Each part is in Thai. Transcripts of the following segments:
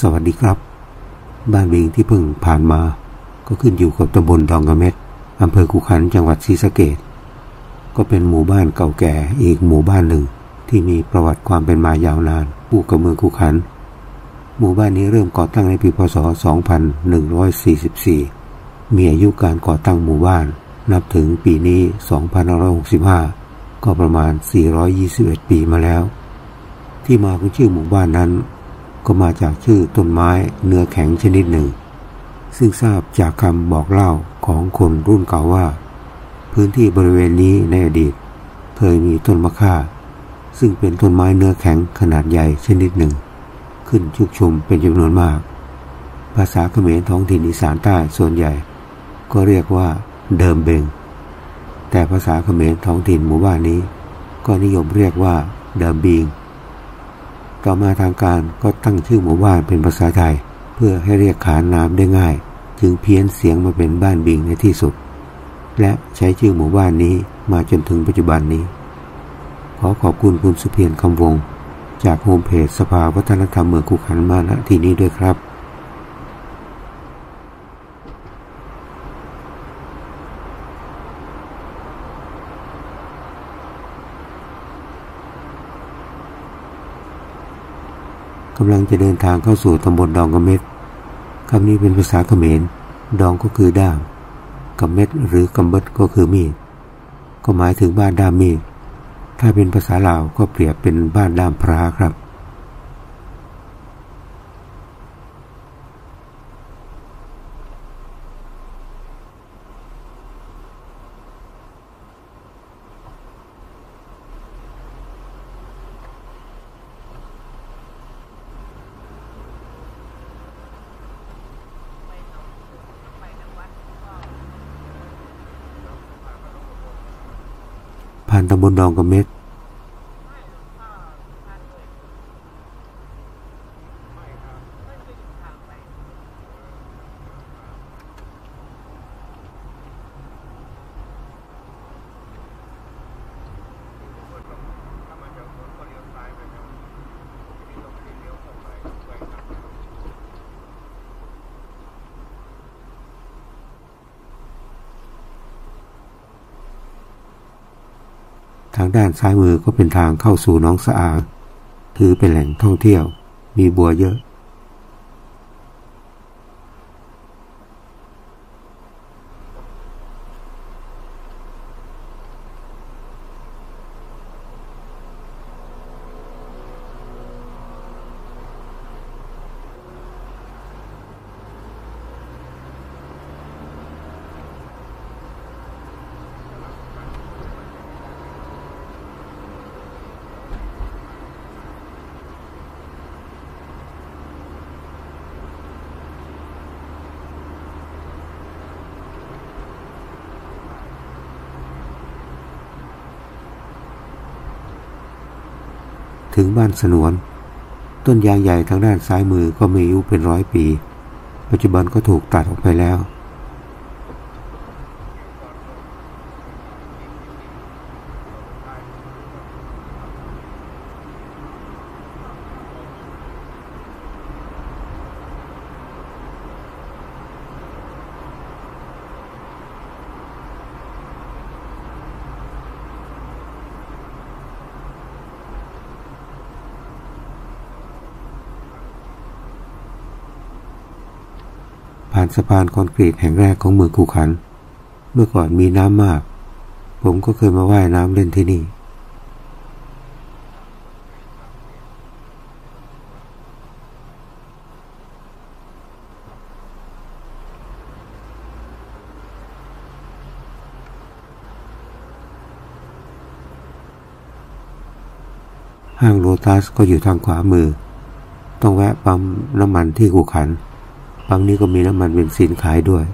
สวัสดีครับ บ้านบิงที่เพิ่งผ่านมา ก็ขึ้นอยู่กับตำบลดองกระเม็ดอำเภอกุขันจังหวัดศรีสะเกดก็เป็นหมู่บ้านเก่าแก่อีกหมู่บ้านหนึ่ง ที่มีประวัติความเป็นมายาวนานผู้กับเมืองกุขัน หมู่บ้านนี้เริ่มก่อตั้งในปีพศ 2144 มีอายุการก่อตั้งหมู่บ้าน นับถึงปีนี้ 2565 ก็ประมาณ 421 ปีมาแล้ว ที่มาของชื่อหมู่บ้านนั้น ก็มาจากชื่อต้นไม้เนื้อแข็งชนิดหนึ่ง ซึ่งทราบจากคำบอกเล่าของคนรุ่นเก่าว่า พื้นที่บริเวณนี้ในอดีต เคยมีต้นมะค่าซึ่งเป็นต้นไม้เนื้อแข็งขนาดใหญ่ชนิดหนึ่ง ขึ้นชุกชุมเป็นจำนวนมาก ภาษาเขมรท้องถิ่นอีสานใต้ส่วนใหญ่ ก็เรียกว่าเดิมเบง แต่ภาษาเขมรท้องถิ่นหมู่บ้านนี้ ก็นิยมเรียกว่าเดิมบิง ต่อมาทางการก็ตั้งชื่อหมู่บ้านเป็นภาษาไทย เพื่อให้เรียกขานนามได้ง่าย จึงเพี้ยนเสียงมาเป็นบ้านบิงในที่สุด และใช้ชื่อหมู่บ้านนี้มาจนถึงปัจจุบันนี้ ขอขอบคุณคุณสุเพียรคำวง จากโฮมเพจสภาวัฒนธรรมเมืองกุขันมาณที่นี้ด้วยครับ กำลังจะเดินทางเข้าสู่ตำบลดองกระเม็ดคำนี้เป็นภาษาเขมร ดองก็คือด้ามกะเม็ดหรือกำเบิดก็คือมีด ก็หมายถึงบ้านด้ามมีด ถ้าเป็นภาษาลาวก็เปรียบเป็นบ้านด้ามพระครับ พันธ์ตำบลดองกระเม็ด ทางด้านซ้ายมือก็เป็นทางเข้าสู่น้องสะอาดถือเป็นแหล่งท่องเที่ยว มีบัวเยอะ ถึงบ้านสนวน ต้นยางใหญ่ทางด้านซ้ายมือก็มีอายุเป็นร้อยปี ปัจจุบันก็ถูกตัดออกไปแล้วานสะพานคอนกรีตแห่งแรกของเมืองคูขัน เมื่อก่อนมีน้ำมาก ผมก็เคยมาว่ายน้ำเล่นที่นี่ ห้างโลตัสก็อยู่ทางขวามือ ต้องแวะปั๊มน้ำมันที่คูขัน บางนี้ก็มีน้ำมันเบนซินขายด้วย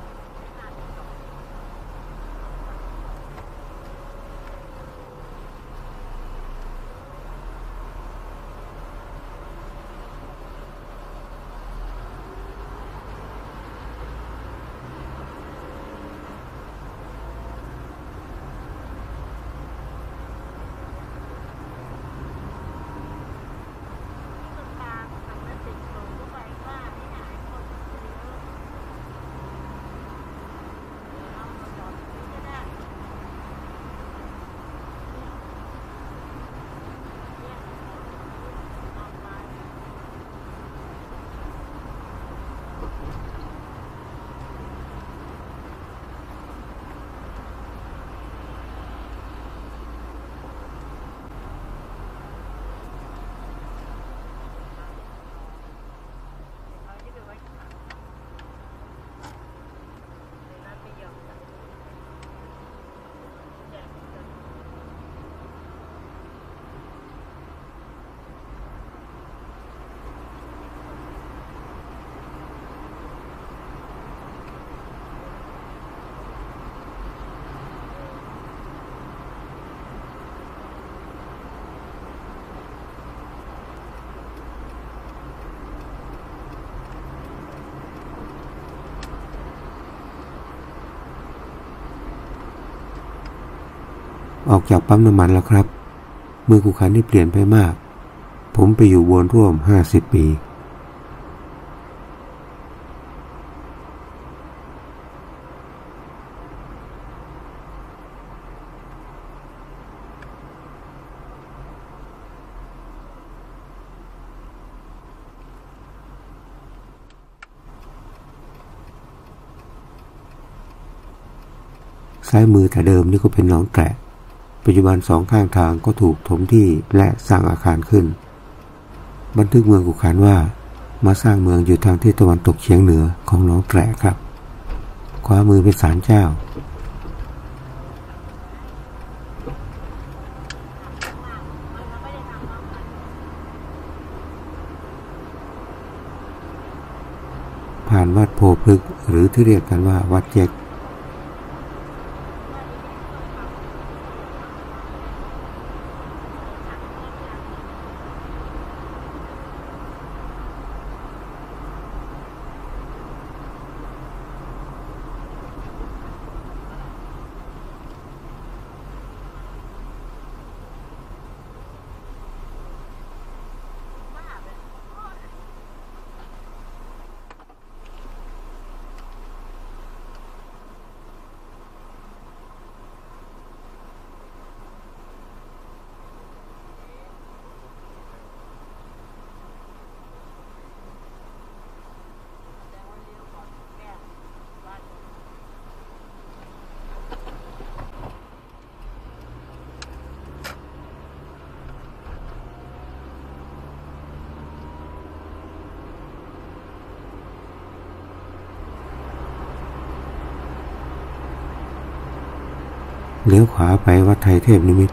ออกจากปั๊มน้ำมันแล้วครับ เมื่อกูขันได้เปลี่ยนไปมาก ผมไปอยู่วนร่วมห้าสิบปี ซ้ายมือแต่เดิมนี่ก็เป็นหนองแกะ ปัจจุบันสองข้างทางก็ถูกถมที่และสร้างอาคารขึ้น บันทึกเมืองกุขานว่า มาสร้างเมืองอยู่ทางทิศตะวันตกเฉียงเหนือของหนองแกะครับ ขวามือเป็นศาลเจ้า ผ่านวัดโพพฤกหรือที่เรียกกันว่าวัดเจ็ก เลี้ยวขวาไปวัดไทยเทพนิมิต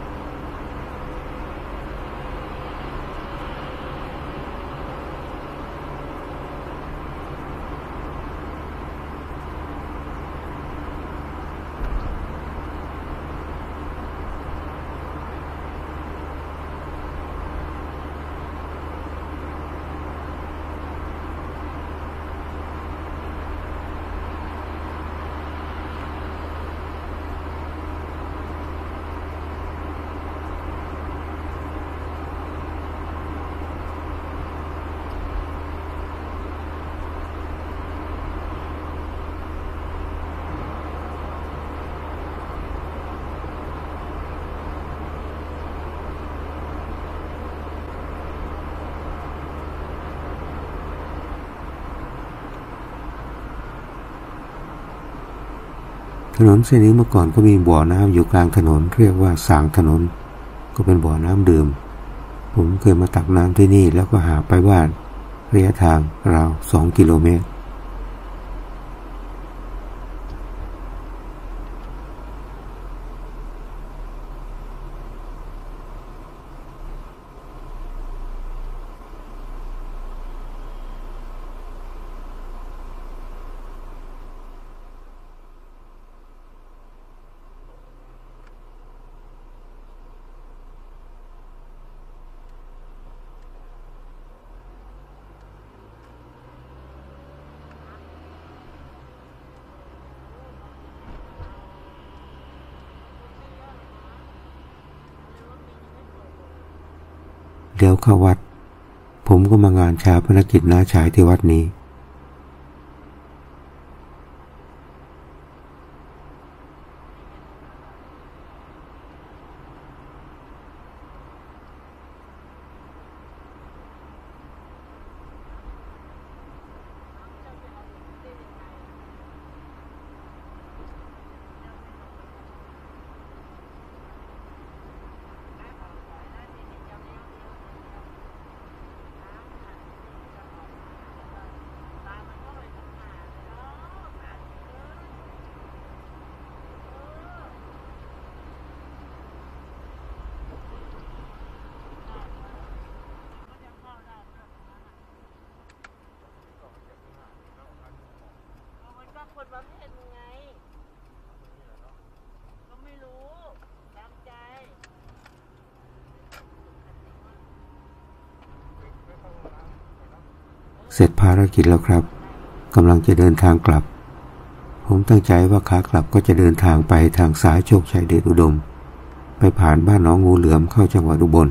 นนเส้นนี้เมื่อก่อนก็มีบ่อน้ำอยู่กลางถนน เรียกว่าสางถนน ก็เป็นบ่อน้ำดื่ม ผมเคยมาตักน้ำที่นี่แล้วก็หาไปบ้านระยะทางราวสองกิโลเมตร เดี๋ยวเข้าวัด ผมก็มางานชาพนกิจน้าชายที่วัดนี้ เสร็จภารกิจแล้วครับกำลังจะเดินทางกลับ ผมตั้งใจว่าขากลับก็จะเดินทางไปทางสายโชคชัยเดชอุดม ไปผ่านบ้านน้องงูเหลือมเข้าจังหวัดอุบล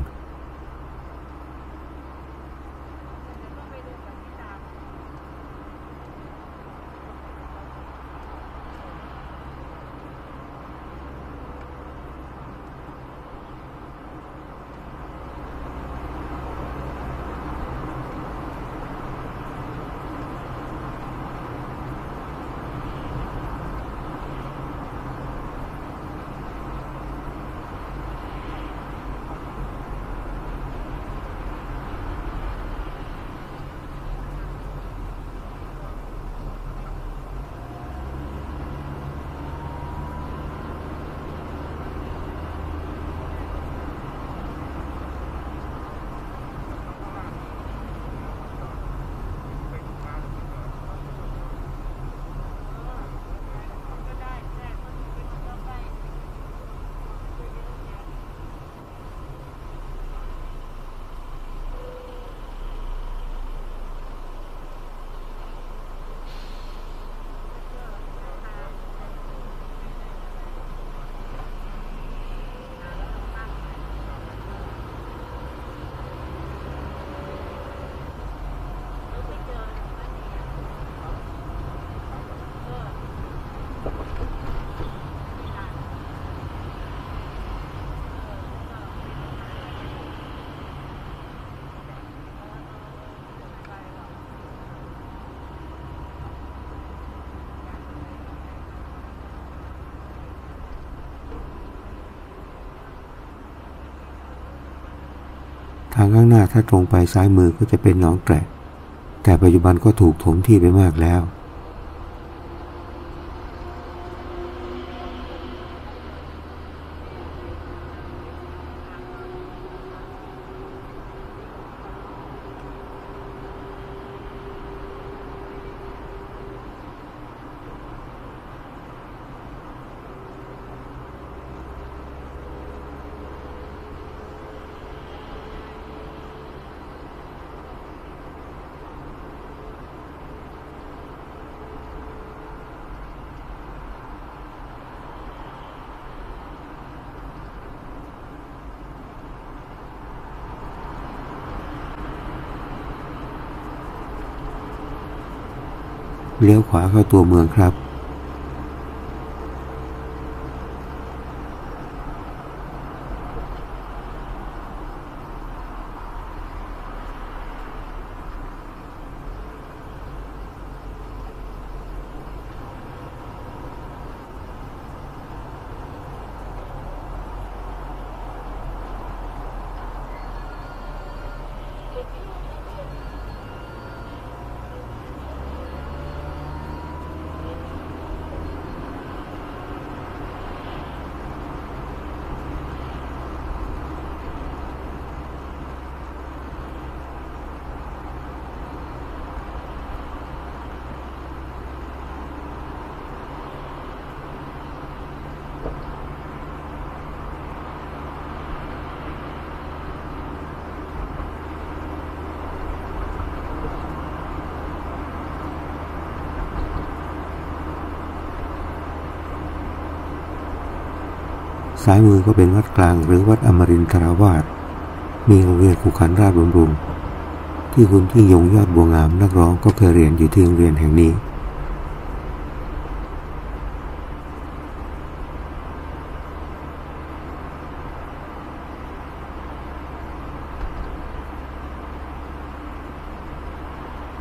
างข้างหน้าถ้าตรงไปซ้ายมือก็จะเป็นหนองแกะแต่ปัจจุบันก็ถูกถมที่ไปมากแล้ว เลี้ยวขวาเข้าตัวเมืองครับ ซ้ายมือก็เป็นวัดกลางหรือวัดอมรินทราวาสมีโรงเรียนขุขันราชบำรุง ที่คุณที่ยงยอดบัวงามนักร้องก็เคยเรียนอยู่ที่โรงเรียนแห่งนี้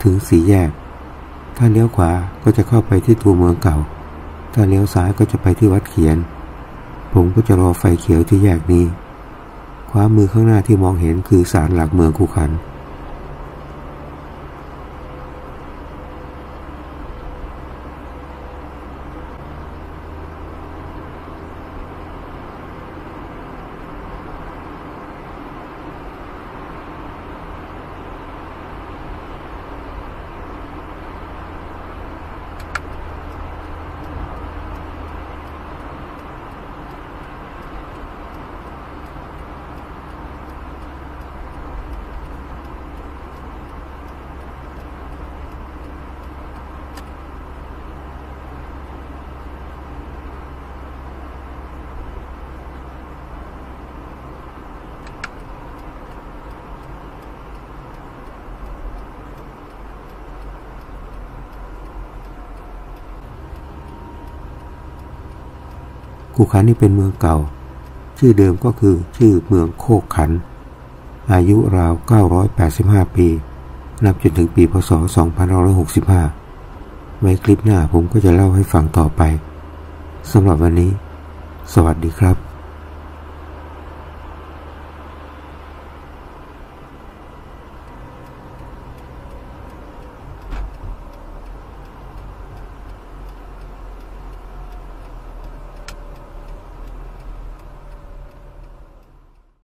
ถึงสี่แยก ถ้าเลี้ยวขวาก็จะเข้าไปที่ตัวเมืองเก่า ถ้าเลี้ยวซ้ายก็จะไปที่วัดเขียน ผมก็จะรอไฟเขียวที่แยกนี้ ความือข้างหน้าที่มองเห็นคือศาลหลักเมืองคูขัน กูขันนี่เป็นเมืองเก่า ชื่อเดิมก็คือชื่อเมืองโคกขัน อายุราว 985 ปี นับจนถึงปีพศ 2565 ไว้คลิปหน้าผมก็จะเล่าให้ฟังต่อไปสำหรับวันนี้ สวัสดีครับ